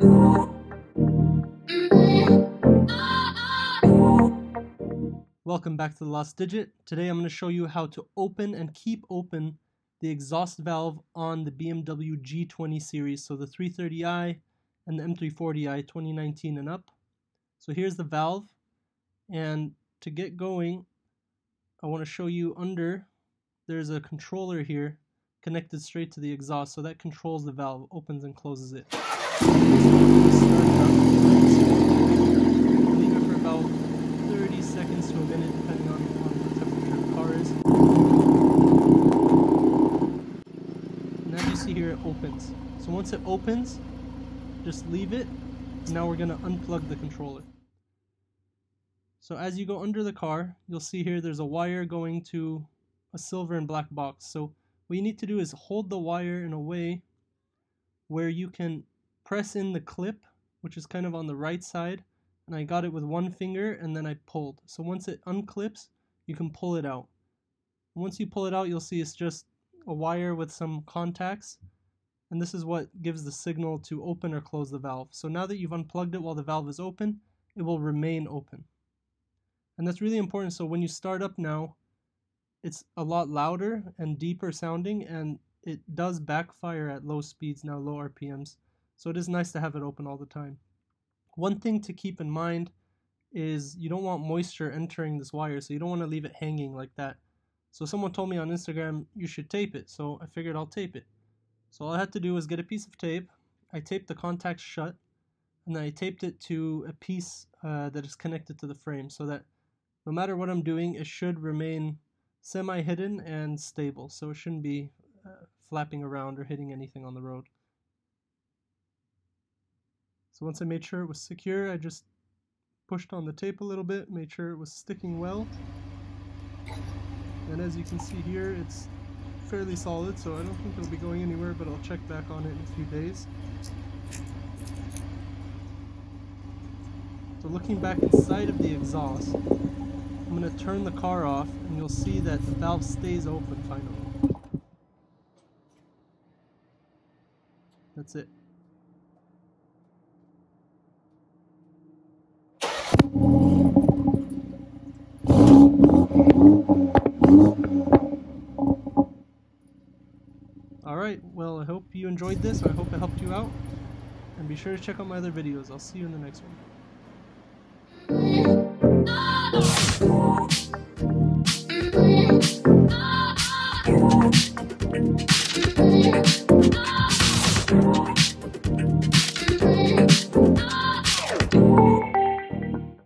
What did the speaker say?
Welcome back to the Last Digit. Today I'm going to show you how to open and keep open the exhaust valve on the BMW G20 series, so the 330i and the M340i 2019 and up. So here's the valve, and to get going, I want to show you under, there's a controller here connected straight to the exhaust, so that controls the valve, opens and closes it. for about 30 seconds to a minute depending on what the temperature of the car is now you see here it opens. So once it opens, just leave it. Now we're going to unplug the controller. So as you go under the car, you'll see here there's a wire going to a silver and black box. So what you need to do is hold the wire in a way where you can press in the clip, which is kind of on the right side. And I got it with one finger and then I pulled. So once it unclips, you can pull it out. Once you pull it out, you'll see it's just a wire with some contacts and this is what gives the signal to open or close the valve. So now that you've unplugged it while the valve is open, it will remain open. And that's really important so when you start up now, it's a lot louder and deeper sounding and it does backfire at low speeds now, low RPMs. So it is nice to have it open all the time. One thing to keep in mind is you don't want moisture entering this wire, so you don't want to leave it hanging like that. So someone told me on Instagram you should tape it, so I figured I'll tape it. So all I had to do was get a piece of tape, I taped the contacts shut, and then I taped it to a piece uh, that is connected to the frame so that no matter what I'm doing, it should remain semi-hidden and stable, so it shouldn't be uh, flapping around or hitting anything on the road. So once I made sure it was secure, I just pushed on the tape a little bit, made sure it was sticking well. And as you can see here, it's fairly solid, so I don't think it'll be going anywhere, but I'll check back on it in a few days. So looking back inside of the exhaust, I'm going to turn the car off, and you'll see that the valve stays open finally. That's it. Alright, well I hope you enjoyed this, I hope it helped you out, and be sure to check out my other videos. I'll see you in the next one. Oh,